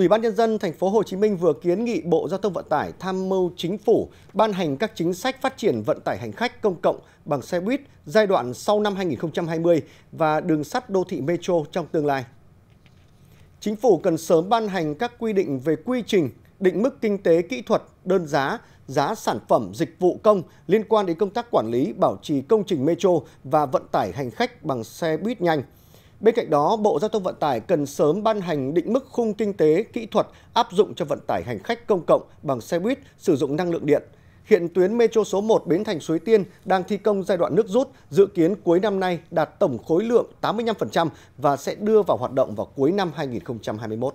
Ủy ban nhân dân thành phố Hồ Chí Minh vừa kiến nghị Bộ Giao thông Vận tải tham mưu chính phủ ban hành các chính sách phát triển vận tải hành khách công cộng bằng xe buýt giai đoạn sau năm 2020 và đường sắt đô thị metro trong tương lai. Chính phủ cần sớm ban hành các quy định về quy trình, định mức kinh tế kỹ thuật, đơn giá, giá sản phẩm dịch vụ công liên quan đến công tác quản lý, bảo trì công trình metro và vận tải hành khách bằng xe buýt nhanh – Bên cạnh đó, Bộ Giao thông Vận tải cần sớm ban hành định mức khung kinh tế kỹ thuật áp dụng cho vận tải hành khách công cộng bằng xe buýt sử dụng năng lượng điện. Hiện tuyến Metro số 1 Bến Thành Suối Tiên đang thi công giai đoạn nước rút, dự kiến cuối năm nay đạt tổng khối lượng 85% và sẽ đưa vào hoạt động vào cuối năm 2021.